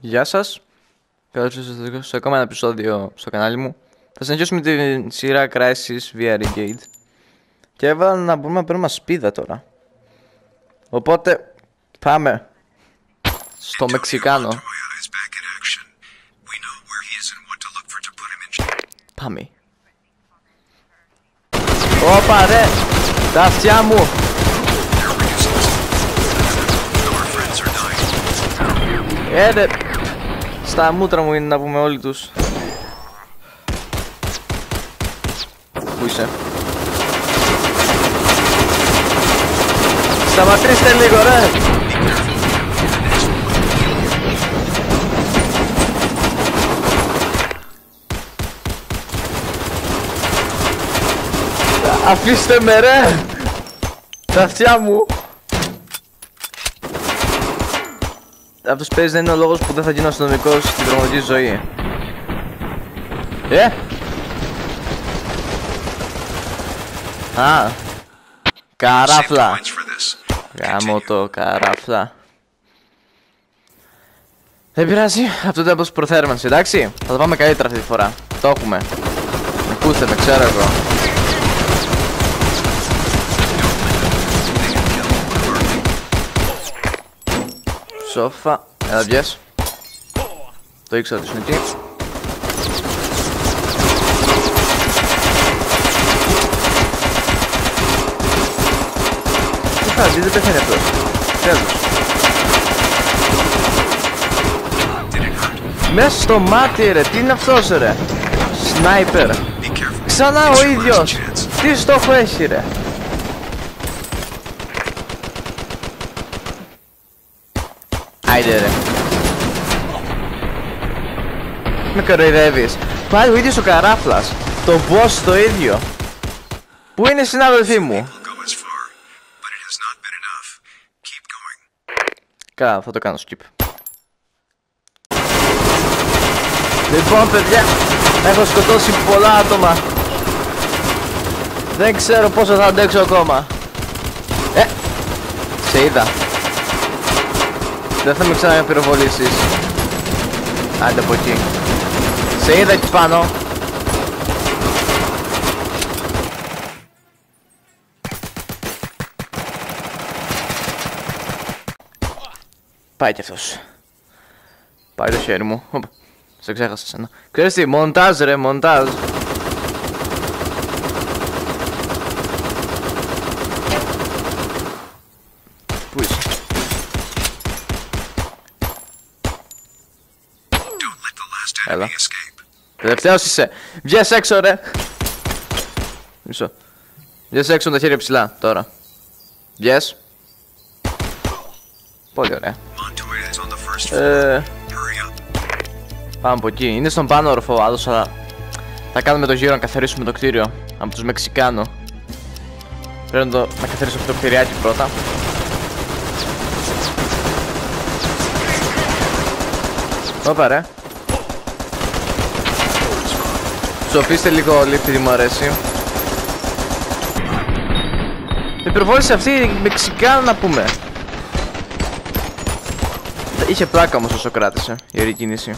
Γεια σας, καλώς ήρθατε σε ακόμα ένα επεισόδιο στο κανάλι μου. Θα συνεχίσουμε τη σειρά Crisis via Renegade. Και έβαλα να μπορούμε να παίρνουμε σπίδα τώρα. Οπότε πάμε στο Μεξικάνο. Πάμε. Ωπα ρε, τα αυτιά μου! Ε, Στα μούτρα μου είναι να πούμε όλοι τους. Πού είσαι; Σταματήστε λίγο ρε! Αφήστε με ρε! Τα αυτιά μου αυτός παίζει δεν είναι ο λόγος που δεν θα γίνω αστυνομικός στην πραγματική ζωή. Ε! Α! Καράφλα! Γάμω το καράφλα. Δεν πειράζει, αυτό ήταν πως προθέρμανση, εντάξει. Θα το πάμε καλύτερα αυτή τη φορά. Το έχουμε. Ακούστε με, ξέρω εγώ. Σόφα. Έλα βγες. Το ήξερα ότι είναι εκεί. Τι θα δει, δεν πεθαίνει αυτός. Τέλος. Μέσα στο μάτι ρε, τι είναι αυτός ρε. Σνάιπερ. Ξανά ο ίδιος. Τι στόχο έχει ρε. Άιντε ρε. Με κοροϊδεύεις. Πάλι ο ίδιος ο καράφλας. Το boss το ίδιο. Πού είναι οι συνάδελφοί μου; Καλά, θα το κάνω skip. Λοιπόν παιδιά, έχω σκοτώσει πολλά άτομα. Δεν ξέρω πόσο θα αντέξω ακόμα. Ε, σε είδα. Δεν θα με ξαναπυροβολήσεις. Άντε από εκεί. Σε είδα εκεί πάνω. Πάει κι αυτός. Πάει το χέρι μου. Οπα. Σε ξέχασα σένα. Ξέρεις τι, μοντάζ ρε, μοντάζ Έλα. Τελευταίος είσαι. Βγες έξω ρε. Μισό. Βγες έξω με τα χέρια ψηλά τώρα. Βγες. Πολύ ωραία. Ε, πάμε από εκεί. Είναι στον πάνω όροφο ο άλλος, αλλά θα κάνουμε το γύρο να καθαρίσουμε το κτίριο από τους Μεξικάνο. Πρέπει να, το, να καθαρίσω αυτό το κτιριάκι πρώτα. Ωπα ρε. Ψοφίστε λίγο όλοι επειδή μου αρέσει. Υπερβόλησε αυτή η Μεξικάνα να πούμε. Είχε πλάκα όμως όσο κράτησε η όλη κίνηση.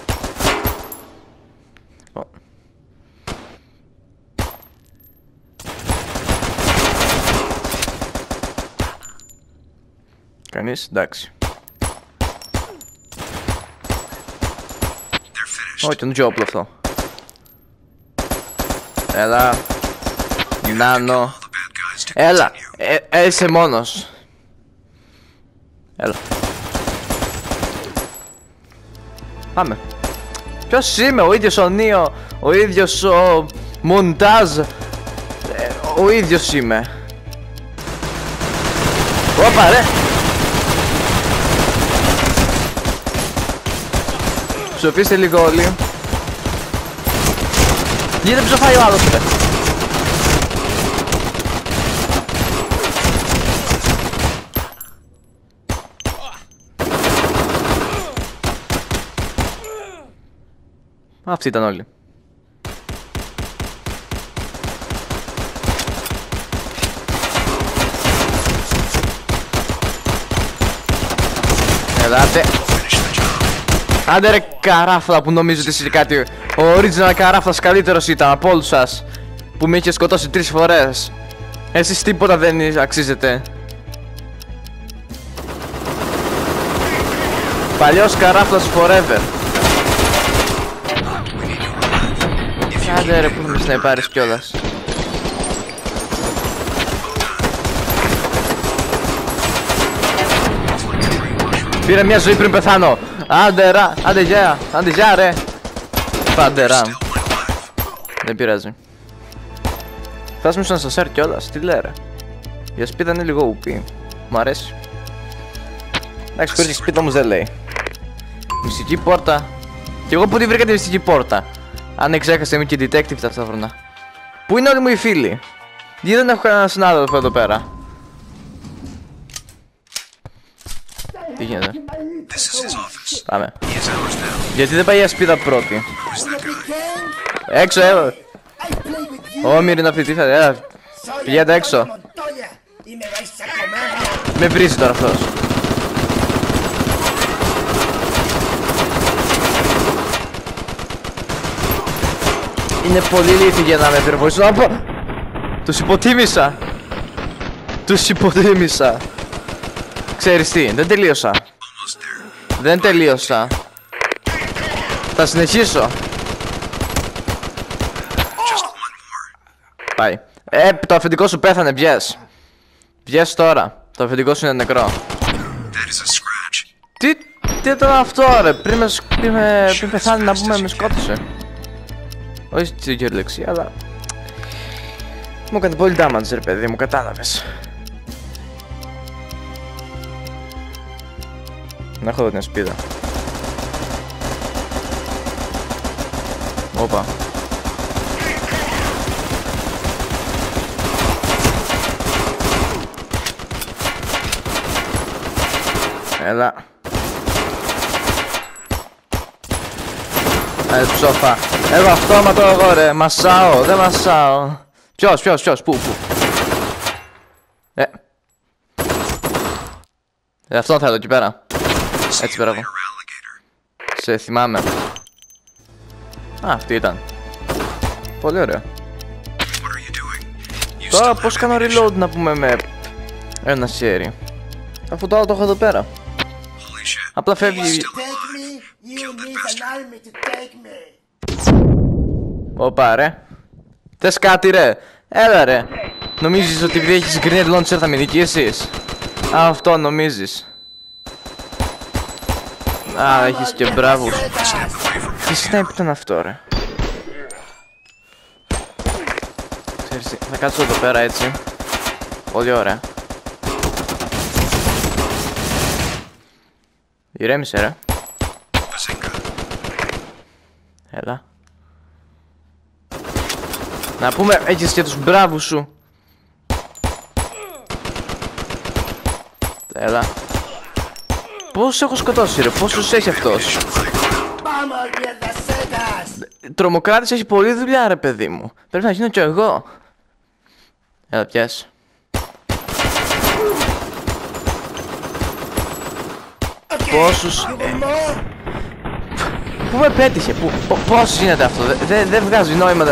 Κανείς, εντάξει. Όχι, τον τζόπλο αυτό. Έλα. Νάνο. Έλα. Ε, ε, είσαι μόνος. Έλα. Πάμε. Ποιος είμαι, ο ίδιος ο Νίο, ο ίδιος ο Μοντάζ. Ε, ο ίδιος είμαι. Ωπα ρε. Ψοφίστε λίγο όλοι. Γιατί δεν ψοφάει ο άλλος ρε. Αυτοί ήταν όλοι. Ελάτε. Άντε ρε καράφλα που νομίζω ότι είσαι κάτι. Ο original καράφλας καλύτερος ήταν από όλους σας. Που με είχε σκοτώσει τρεις φορές. Εσείς τίποτα δεν αξίζετε. Παλιός καράφλας forever. Άντε ρε που θα με σναϊπάρεις κιόλας. Πήρε μια ζωή πριν πεθάνω. Άντε ρα, άντε γεια, άντε γεια ρε. Πάντε ρα. Δεν πειράζει. Φτάσουμε στον ασασέρ κιόλας, τι λέει ρε. Η ασπίδα είναι λίγο ουπή. Μ' αρέσει. Εντάξει, χωρίς ασπίδα όμως δεν λέει. Μυστική πόρτα. Και εγώ που τη βρήκα τη μυστική πόρτα; Αν εξέχασε είμαι και detective ταυτόχρονα. Πού είναι όλοι μου οι φίλοι; Γιατί δεν έχω κανένα συνάδελφο εδώ πέρα; Τι γίνεται. Πάμε. Γιατί δεν πάει η ασπίδα πρώτη. Έξω, έλα. Όμοιρη να φοιτή, έλα. Πηγαίνετε έξω. Με βρίζει τώρα αυτός. Είναι πολύ λύθη για να με πυροβολήσουν. Απα! Τους υποτίμησα. Τους υποτίμησα. Ξέρεις τι, δεν τελείωσα. Δεν τελείωσα. Θα συνεχίσω. Πάει. Ε, το αφεντικό σου πέθανε, βγες. Βγες τώρα. Το αφεντικό σου είναι νεκρό. Τι, τι ήταν αυτό ρε, πριν, με, πριν, με, πριν πεθάνει να πούμε με σκότωσε. Όχι στην κυριολεξία, αλλά... Μου έκανε πολύ damage ρε παιδί μου, κατάλαβες. Να έχω εδώ την ασπίδα. Όπα. Έλα. Ε, ψόφα. Εγώ αυτόματο εγώ ρε. Μασάω, δεν μασάω. Ποιος, ποιος, ποιος, πού, πού. Ε. Ε, αυτό θέλω εκεί πέρα. Έτσι πέρα εγώ. Σε θυμάμαι. Α, αυτή ήταν. Πολύ ωραία. Τώρα πώς κάνω reload να πούμε με ένα χέρι. Αφού το άλλο το έχω εδώ πέρα. Απλά φεύγει. Ωπα ρε. Θες κάτι ρε. Έλα ρε. Νομίζεις ότι επειδή έχεις grenade launcher θα με νικήσεις. Αυτό νομίζεις. Α, έχεις και μπράβο. Τι snipe ήταν αυτό ρε; Ξέρεις, θα κάτσω εδώ πέρα έτσι. Πολύ ωραία. Ηρέμησε ρε. Έλα. Να πούμε, έχεις και τους μπράβους σου. Έλα. Πώς έχω σκοτώσει ρε, πόσους έχει αυτός; Τρομοκράτης έχει πολλή δουλειά ρε παιδί μου. Πρέπει να γίνω κι εγώ. Έλα πιάσει. Πόσους... Πού με πέτυχε, πού... Πώς γίνεται αυτό, δεν δε βγάζεις νόημα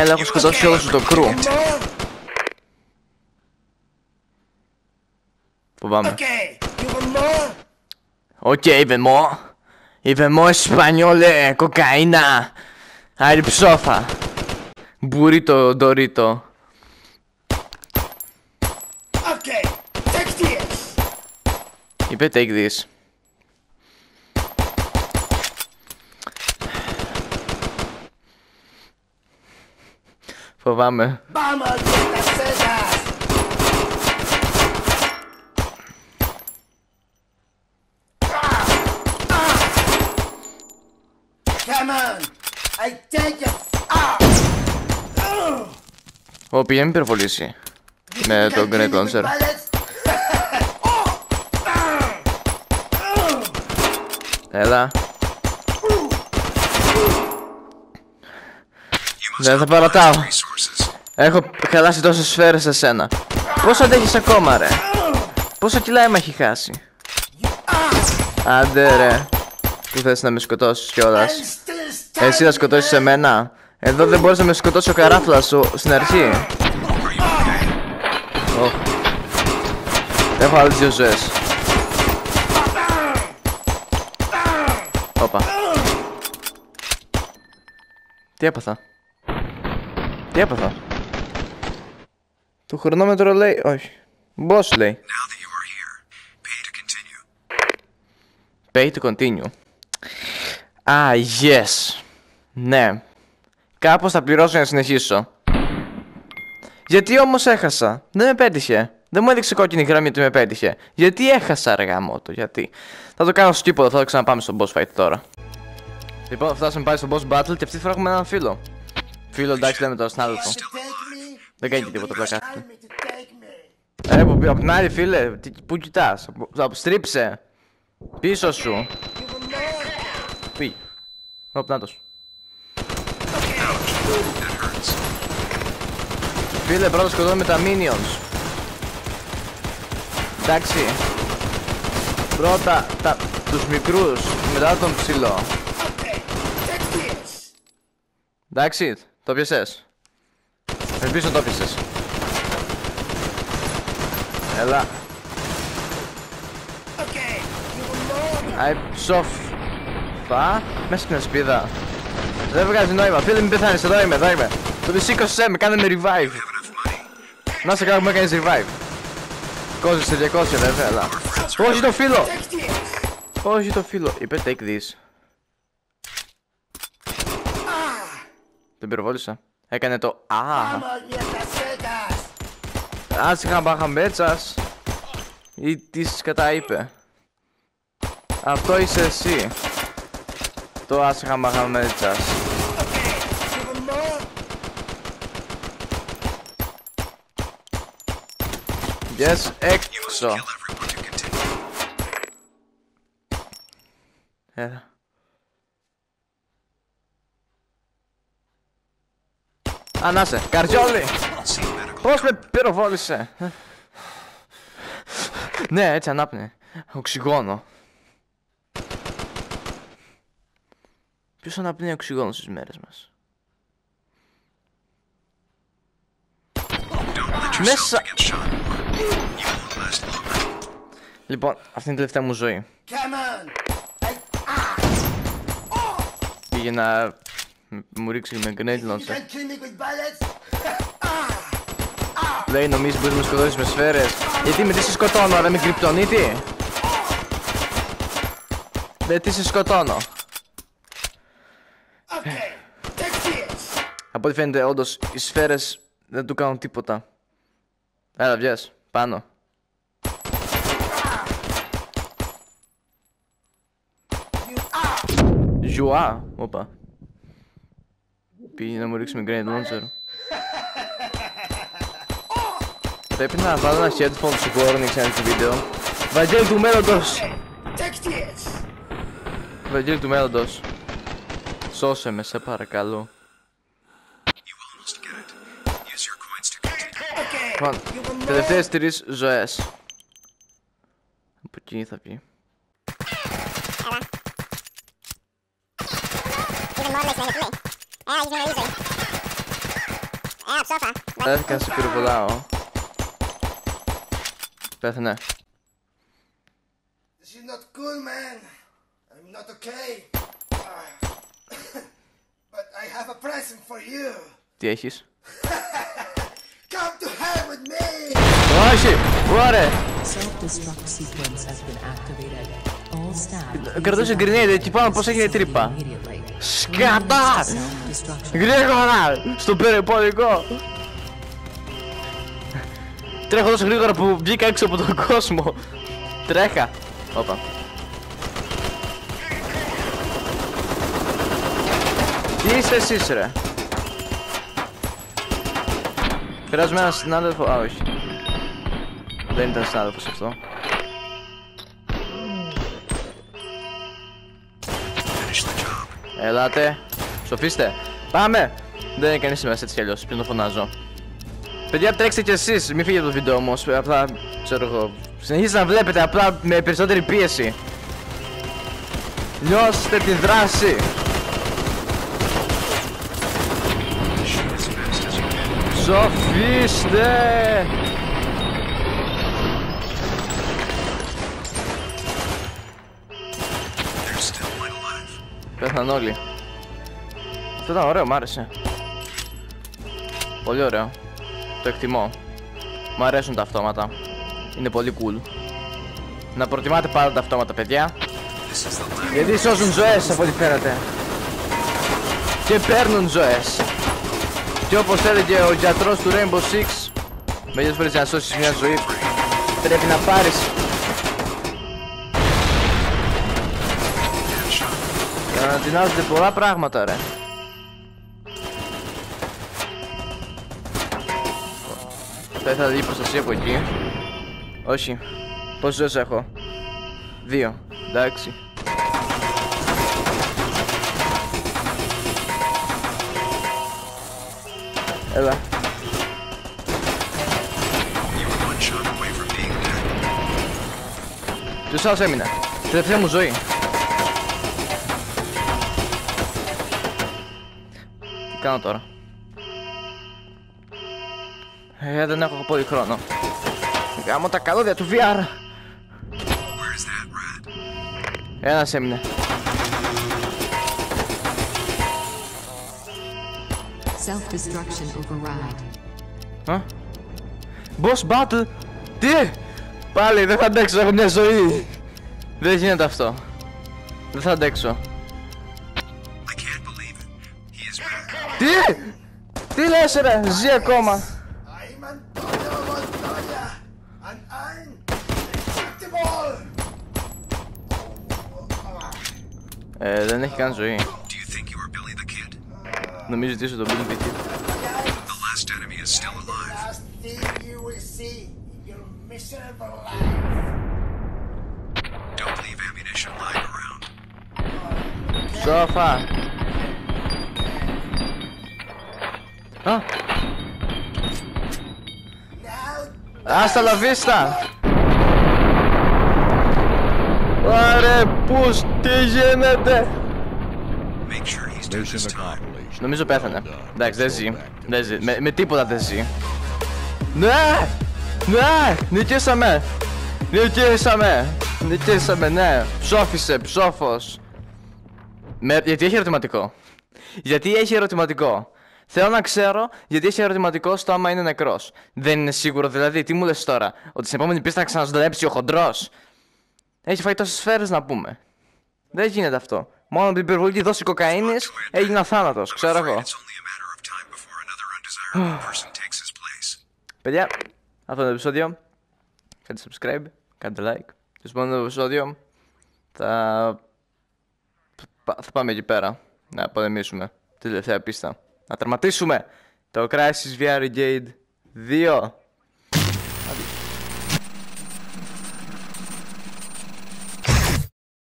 Έλα, έχω σκοτώσει όλο σου το κρού. Φοβάμαι. Ok, vemo. Y vemo español, eh, cocaína. Αριψόφα. Μπουρίτο, ντορίτο. Okay, take this. Είπε take this. Ah. Ω, πήγε μην πυροβολήσει. Με το Great Launcher. Έλα. Δεν θα παρατάω. resources. Έχω χαλάσει τόσες σφαίρες σε σένα. Πόσο αντέχεις ακόμα ρε; Πόσα κιλά αίμα έχει χάσει; Άντε ρε. Που θες να με σκοτώσεις κιόλας; still Εσύ θα σκοτώσεις εμένα; Εδώ δεν μπορείς να με σκοτώσει ο καράφλας σου στην αρχή. Οχ. Έχω άλλες δύο ζωές. Όπα. Τι έπαθα; Τι έπαθα; Το χρονόμετρο λέει, όχι. Boss λέει. Now that you are here, pay to continue. Pay to continue. Ah, yes. Ναι. Κάπως θα πληρώσω για να συνεχίσω. Γιατί όμως έχασα; Δεν με πέτυχε. Δεν μου έδειξε κόκκινη γραμμή ότι με πέτυχε. Γιατί έχασα ρε γαμότο, γιατί; Θα το κάνω skip, θα το ξαναπάμε στο boss fight τώρα. Λοιπόν, φτάσαμε πάλι στο boss battle και αυτή τη φορά έχουμε έναν φίλο. Φίλο, εντάξει, λέμε τώρα συνάδελφο. Take me. Δεν κάνει και τίποτα, απλά κάθεται. Tell me to take me. Ε, από, από την άλλη, φίλε, τι- πού κοιτάς, από, από, στρίψε. Πίσω σου. You will know. Πι. Ωπ, νάτος. That hurts. Φίλε, πρώτα σκοτώνουμε τα minions. Εντάξει. Πρώτα τα, τους μικρούς, μετά τον ψηλό. Okay. Take this. Εντάξει, το πιεσες. Ελπίζω το πιεσες. Έλα. Okay. You will know. Αϊ, ψοφ. Φα, μέσα στην ασπίδα. Δεν βγάζει νόημα. Φίλε, μην πεθάνεις, εδώ είμαι, εδώ είμαι. Το σήκωσέ με, κάνε με revive. Να σε κάνω που με έκανες revive. Κόζεσαι 200 βέβαια, αλλά. Όχι το φίλο! Take this. Όχι το φίλο. Είπε take this. Δεν πυροβόλησα. Έκανε το α. Vamos, mientras setas. Άσυχα μπαχαμπέτσας. Ή τι κατά είπε. Αυτό είσαι εσύ. Το άσυχα μπαχαμπέτσας. Okay. You will know. Yes, You must έξω. kill everyone to continue. Έλα. Α, να σε, καρδιόλι! See medical. Πώς με πυροβόλησε! ναι, έτσι ανάπνε. Οξυγόνο. Ποιος αναπνέει οξυγόνο στις μέρες μας; Don't let yourself Μέσα... get shot. You won't last long. Λοιπόν, αυτή είναι η τελευταία μου ζωή. Come on. I, Πήγε να μ- μου ρίξει με grenade you launcher. can kill me with bullets. Λέει νομίζεις μπορείς να με σκοτώσεις με σφαίρες. Γιατί με τι σε σκοτώνω, ρε με κρυπτονίτη; Με τι σε σκοτώνω; Okay. Take this. Από ό,τι φαίνεται όντως οι σφαίρες δεν του κάνουν τίποτα. Έλα βγες, πάνω. You are. Ζουά, όπα. Πήγε να μου ρίξει με grenade launcher. Πρέπει να βάλω ένα headphone στο warning σε ένα βίντεο. Βαγγέλη του μέλλοντος! Take this. Βαγγέλη του μέλλοντος. Σώσε με, σε παρακαλώ. You almost get it. Use your coins to continue. Okay. Λοιπόν, You will know. τελευταίες τρεις ζωές. Από εκεί θα πει. Even more listening to me. Yeah, he's. Yeah, so far. This is not cool, man. I'm not okay. But I have a present for you. Ty jeździsz? Come to hell with me! Oh shit! Water! Self-destruct sequence has been activated. All staff... Короче, гренейды, типа, он пошли трипа. Immediately. Σκατάς! Self-destruction. Γρήγορα! Στον περιπολικό! Τρέχω τόσο γρήγορα που βγήκα έξω από τον κόσμο. Τρέχα! Όπα. Τι είσαι εσείς ρε; Χρειάζομαι έναν συνάδελφο. Α, όχι. Δεν ήταν συνάδελφος αυτό. Ελάτε. Σοφίστε. Πάμε. Δεν είναι κανείς σήμερα έτσι κι αλλιώς. Ποιον το φωνάζω. Παιδιά, τρέξτε κι εσείς. Μην φύγετε από το βίντεο όμως. Απλά ξέρω εγώ. Συνεχίζετε να βλέπετε απλά με περισσότερη πίεση. Νιώστε τη δράση. Shoot as fast as you can. Σοφίστε! Alive. Πέθαναν όλοι. Αυτό ήταν ωραίο, μ' άρεσε. Πολύ ωραίο. Το εκτιμώ. Μ' αρέσουν τα αυτόματα. Είναι πολύ cool. Να προτιμάτε πάντα τα αυτόματα, παιδιά. This is the last. Γιατί σώζουν ζωές από ό,τι φαίνεται. Και παίρνουν ζωές. Και όπως έλεγε ο γιατρός του Rainbow Six, μερικές φορές για να σώσεις μια ζωή πρέπει να πάρεις ανατινάζονται πολλά πράγματα ρε. Θα ήθελα δει προστασία από εκεί. Όχι. Πόσες ζωές έχω; Δύο. Εντάξει. Έλα. You were one shot away from being dead. Ποιος άλλος έμεινε; Τελευταία μου ζωή κάνω τώρα. Ε, δεν έχω πολύ χρόνο. Γάμω τα καλώδια του VR Where's that rat? Ένας έμεινε. Self-destruction override. Α; Boss battle; Τι; Πάλι δεν θα αντέξω έχω μια ζωή. Δεν γίνεται αυτό. Δεν θα αντέξω Τι Τι λες ρε Ζει ακόμα I'm Antonio Montoya, and I'm indestructible! Ε, δεν έχει καν ζωή Do you think you are Billy the Kid? Νομίζω ότι είσαι το Billy the Kid The last enemy is still alive. Last thing you will see in your miserable life. Don't leave ammunition lying around. Σοφά Α, Now, άστα la vista Άρε, πούς, τι γίνεται; Make sure he's dead this time. Νομίζω πέθανε. Εντάξει, δεν ζει, δεν ζει. Με, με τίποτα δεν ζει. Ναι, ναι, νικήσαμε. Νικήσαμε, νικήσαμε, ναι. Ψόφισε, ψόφος. Με, Γιατί έχει ερωτηματικό. Γιατί έχει ερωτηματικό Θέλω να ξέρω γιατί έχει ερωτηματικό στο άμα είναι νεκρός Δεν είναι σίγουρο δηλαδή, τι μου λες τώρα Ότι στην επόμενη πίστα θα ξαναζωντανέψει ο χοντρός; Έχει φάει τόσες σφαίρες να πούμε Δεν γίνεται αυτό Μόνο με την υπερβολική δόση κοκαίνης έγινε θάνατος, ξέρω Afraid εγώ It's only a matter of time before another undesirable person takes his place. Παιδιά, αυτό είναι το επεισόδιο. Κάντε subscribe, κάντε like. Και στο επόμενο επεισόδιο θα... θα πάμε εκεί πέρα να πολεμήσουμε τη τελευταία πίστα. Να τερματίσουμε το Crisis VR Brigade 2.